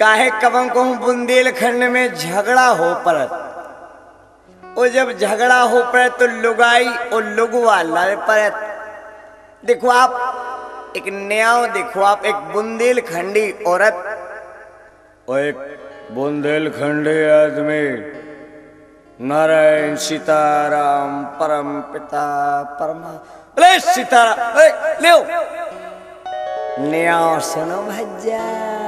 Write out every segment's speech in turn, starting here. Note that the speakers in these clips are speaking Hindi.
काहे कबम कहूँ बुंदेलखंड में झगड़ा हो पड़त? वो जब झगड़ा हो पड़े तो लुगाई और लुगवा लड़ पड़त। देखो आप एक न्याय देखो आप एक बुंदेलखंडी औरत। और एक बुंदेलखंडी आदमी नारायण सीताराम परम पिता परमा अरे सीताराम ले न्याय सुनो भज्जा लो लो लो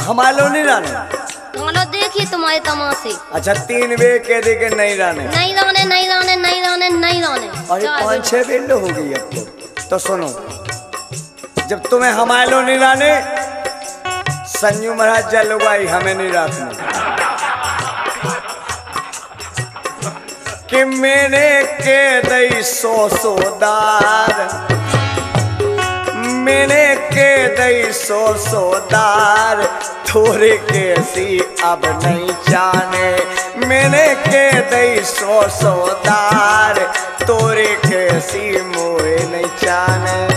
हमारे नहीं रहने। चलो देखिए तुम्हारे तमाशे। अच्छा तीन बे कह दे के नहीं रहने। नहीं जाने नहीं जाने नहीं जाने नहीं जाने अरे पाँच छह बेल्लो हो गई अब तो। तो सुनो जब तुम्हें हमारे लो नहीं रहने संजू महाराज जलवाई हमें नहीं रखना। कि मैंने के दई सो सोदार मैंने के दई सो सोदार थोड़े के सी अब नहीं जाने। मैंने के दई सो सोदार तोरे के सी मोहे नहीं जाने।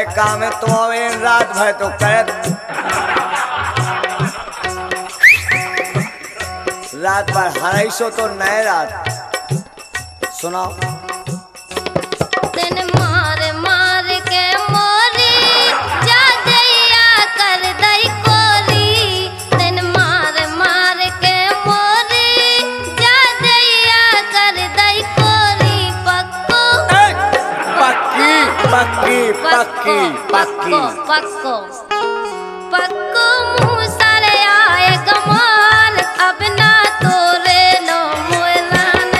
है काम है तो एन रात भर तो करत रात भर हराई सो तो नए रात। सुनाओ। पक्की पक्की। पक्को पक्को। मुँह सारे आए कमाल। अब ना तोरे मोलान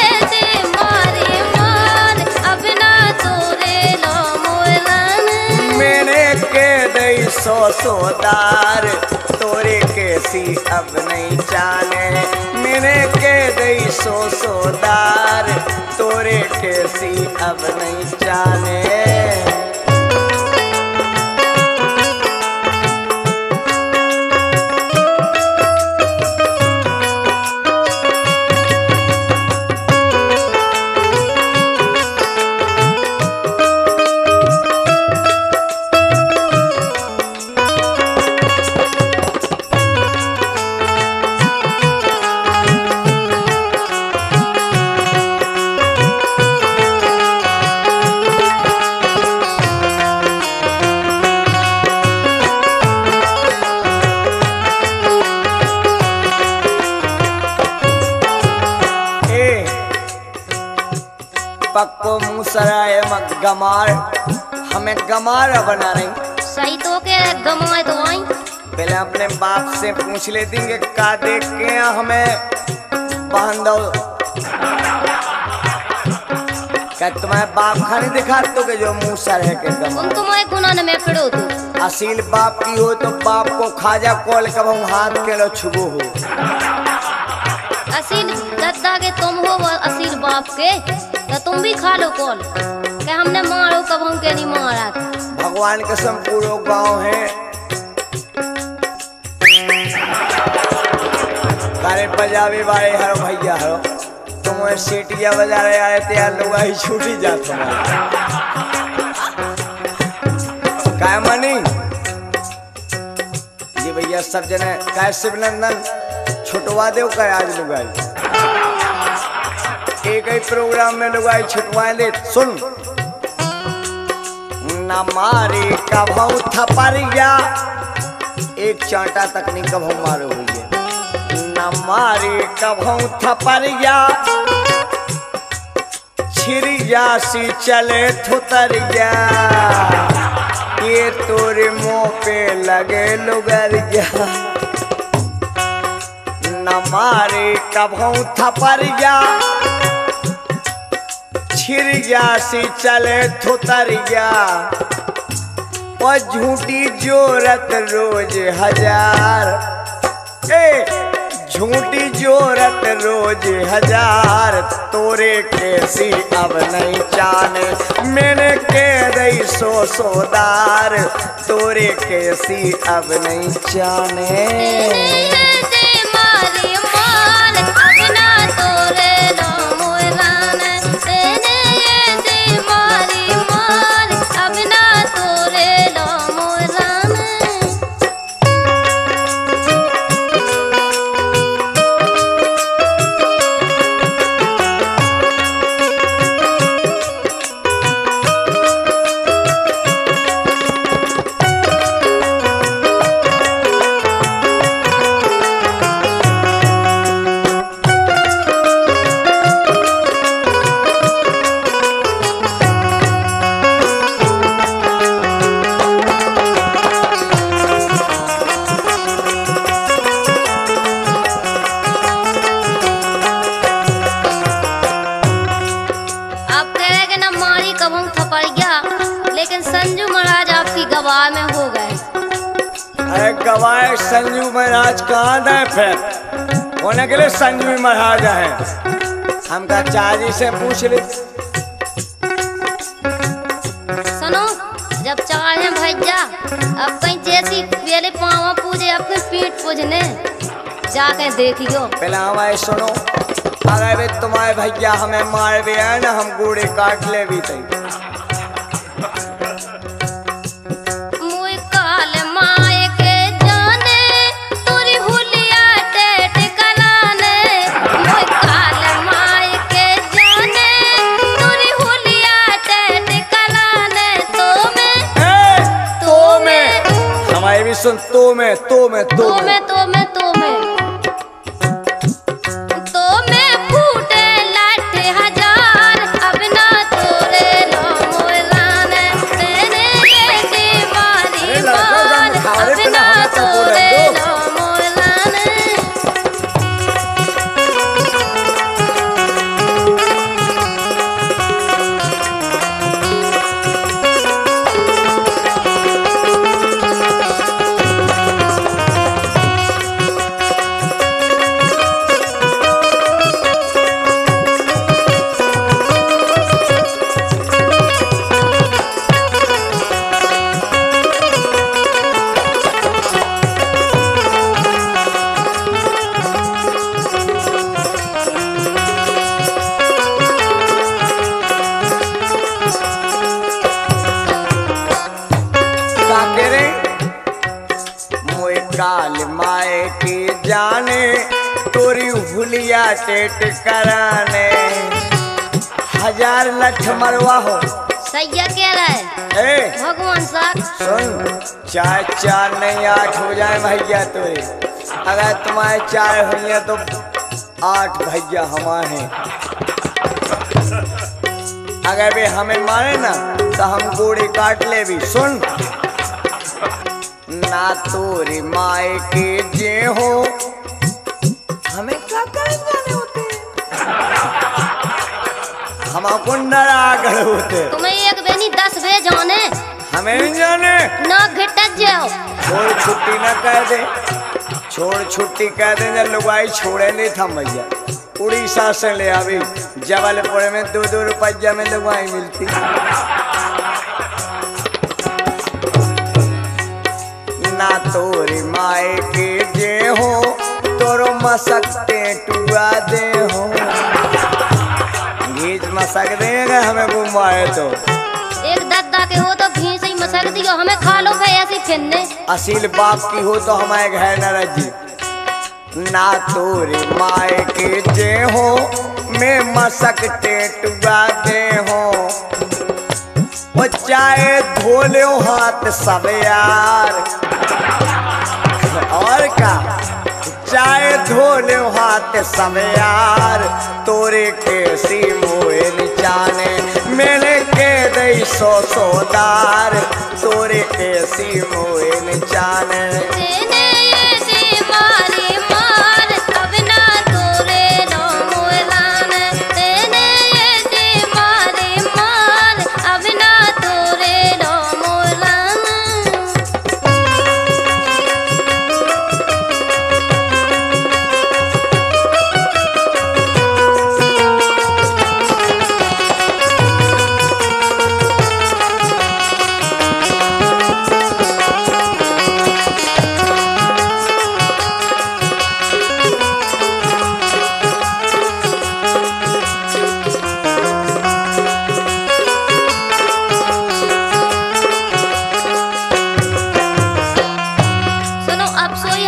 ऐसे मारी मार अब ना तोरे मोलान मैंने के दई सो सोदार तोरे के सी अब नहीं जाने। मैंने दई सो सोदार तोरे ठेसी अब नहीं जाने। गमार हमें गमार बना रही। सही तो के गमाए तो आई। पहले अपने बाप से पूछ लेती कि का देख के हमें बाँध दो क्या तुम्हारे बाप खाने दिखा तो के जो मुँह सर है के तुम गमार तुम्हारे गुना में फिरो तू। असील बाप की हो तो बाप को खाजा कॉल कब हम हाथ के लो छुबो हो। असील गद्दा के तुम हो असील बाप के तो तुम भी खा लो कौन? कि हमने मारो, कब हम के नहीं मारा भगवान के संपूर्ण गाँव है। अरे पंजाबी वाले हरो भैया हरो। तुम सीटिया बजा रहे आए थे, यार लोग ही छूट ही जा काय मनी? जी भैया सब जने काय शिवनंदन? छुटवा दो काय आज लुगाई एक ही प्रोग्राम में लुगाई छुटवा दे। सुन। न मारे कभौ थपरिया। एक चांटा तक नहीं कभौ मारो हुई है। न मारे कभौ थपरिया। छिरिया सी चले थुतरिया। ये तोरे मुँह पे लगे लुगरिया। न मारे कभौ थपरिया। छिरिया सी चले थुतरिया और झूठी जोरत रोज हज़ार। ए, झूठी जोरत रोज हज़ार। तोरे कैसी अब नहीं जाने। मैंने कह दई सो सोदार तोरे कैसी अब नहीं जाने। लेकिन संजू महाराज आपकी गवाह में हो गए। अरे गवाए संजू महाराज कहाँ गए फिर? होने के लिए संजू महाराज है। हमका चाची से पूछ ले। सुनो जब चाहे भैया अब कहीं जैसी पहले पावा पूजे अपने पीठ पूजने। जाके देखियो। पहले हमारे सुनो। अगर तुम्हारे भैया हमें मार भी है ना हम गोड़े काट ले भी तई सुन तो में तो में। तो मैं तो मैं तोरी हुलिया टेट कराने। हज़ार लठ मरवा हो। सैया कह रहा है। भगवान साहब। सुन चाहे चार नहीं आठ हो जाए भैया तोरे। अगर तुम्हारे चार हुई तो आठ भैया हमारे हैं। अगर वे हमें मारे ना तो हम गोड़ी काट ले भी सुन। ना तोरी माए के जे हो कुंडर आगर होते तुम्हें एक बेनी दस बे जाने हमें नहीं जाने। ना घिटक जाओ। छोड़ छुट्टी न कह दे। छोड़ छुट्टी कह दे जब लुगाई छोड़े नहीं था भैया उड़ीसा से ले अभी जबलपुर में दो दो रुपया में लुगाई मिलती। ना तोरी माए के जे हो तोरो मसकते टुआ दे हो। मसक देगा हमें घुमाए तो। एक दद्दा के हो तो घी से ही मसक दियो हमें खा लो भैया ऐसी फिरने असील बाप की हो तो हमारे घर न रज़ी ना तोरे माए के जे हो मैं मसक टेटुआ दे हो। चाहे धोले हाथ सब यार। और का? चाहे धोले हाथ सब यार। तोरे के सी निचाने मेरे के दई सो सोदार तोरे के सी मोए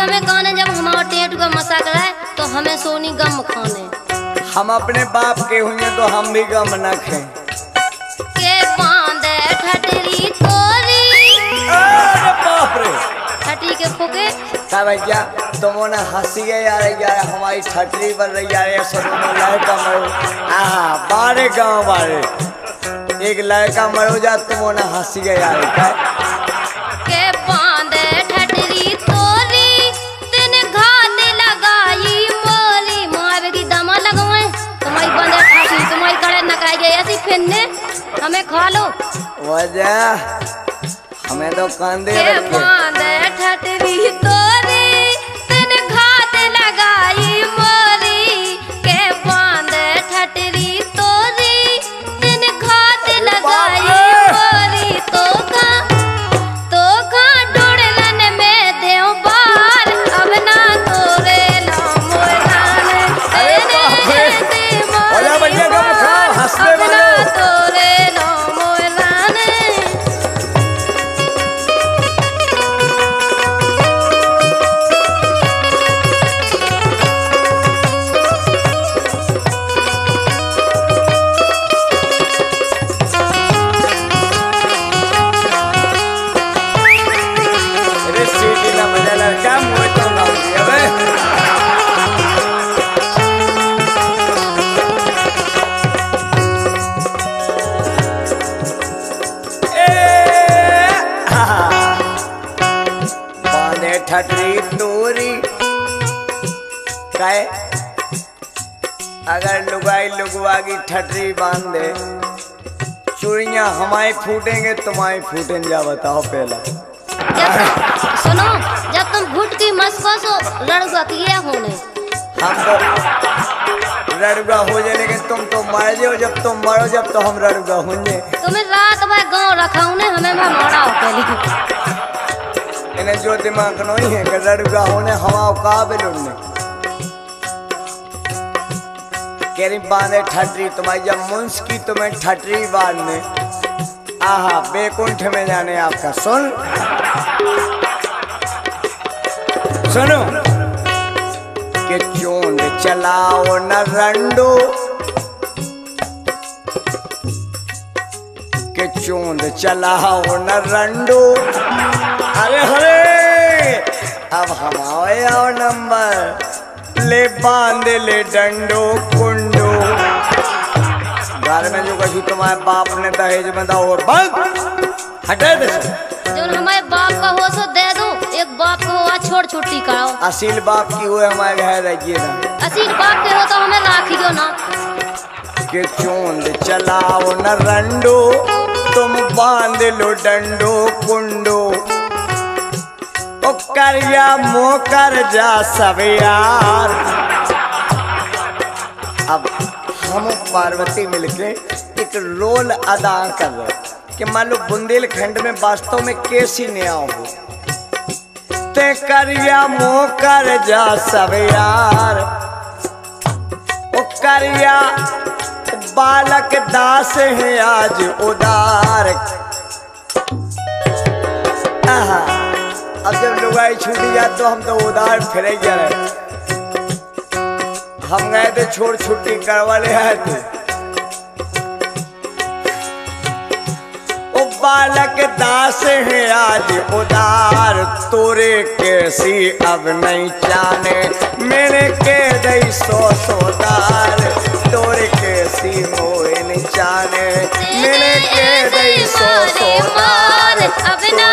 हमें गाने जब हमारा टेट का मसाक रहा है तो हमें सोनी गम खाने हम अपने बाप के हुए तो हम भी गम न खें के बांधे ठटरी तोरी। अरे बाप रे। ठटी के फुके का भैया तुम ने हँसी गए यार यार हमारी छतरी बन रही यार सुनो में लड़का मरो। आहा बारे गाँव बारे एक लड़का मरो जा तुम ने हँसी गए यार का फिरने हमें खा लो। वजह हमें तो कांदे ठटरी तोरी ठटरी बाँध। दे चूड़ियाँ हमारी फूटेंगे तुम्हारी फूटें जा बताओ पहला। जब सुनो जब तुम घुट की मस्को सो लड़का किया होने। हम तो रड़ुआ हो जाए लेकिन तुम तो मर जाओ। जब तुम मरो जब तो हम रड़ुआ होंगे। तुम्हें रात भर गाँव रखा उन्हें हमें वहाँ मारा हो पहले इन्हें जो दिमाग नहीं है कि रड़ुआ होने हवा काबिल उनने केरी बांधे ठटरी, तुम्हारी जब मुंस की तुम्हें ठटरी बांधने आहा, बेकुंठ में जाने आपका। सुन। सुनो। कि चूंद चलाओ न रंडो। कि चूंद चलाओ न रंडो। अरे हरे। अब हम आओ नंबर। ले बाँध ले डंडो कुंडो। घर में जो कही तुम्हारे बाप ने दहेज में दो और बंद। हटे दे। जो हमारे बाप का हो सो दे दो। एक बाप को हुआ छोड़ छुट्टी कराओ। असील बाप की हुए हमारे घर रहिए ना। असील बाप के हो तो हमें राखी दो ना। कि चूंद चलाओ न रंडो। तुम बाँध लो डंडो कुंडो। करिया मोकर जा सब यार अब हम पार्वती मिलके एक रोल अदा कर रहे कि मान लो बुंदेलखंड में वास्तव में कैसी न्याय हो। ते करिया मोकर जा सब यार ओ करिया, बालक दास है आज उदार। अब जब लुगाई छूटी जाए तो हम तो उधार फिर गए हम गए तो छोड़ छुट्टी करवा ले आए थे। बालक दास है आज उदार तोरे कैसी अब नहीं जाने। मेरे के दई सो सोदार तोरे कैसी हो नहीं जाने मेरे के दई सो सोदार अब ना